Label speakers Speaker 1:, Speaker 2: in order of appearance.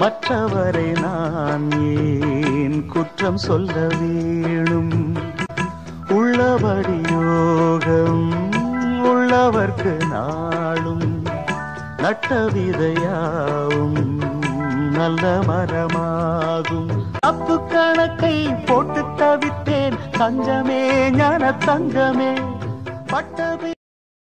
Speaker 1: மற்றவரை நான் ஏன் குற்றம் சொல்ல வேணும்? உள்ளபடி யோகம் உள்ளவர்க்கு நாளும் நட்ட விதையாவும் நல்ல மரமாகும். தப்பு கணக்கை போட்டு தவித்தேன் தஞ்சமே ஞான தங்கமே பட்டபி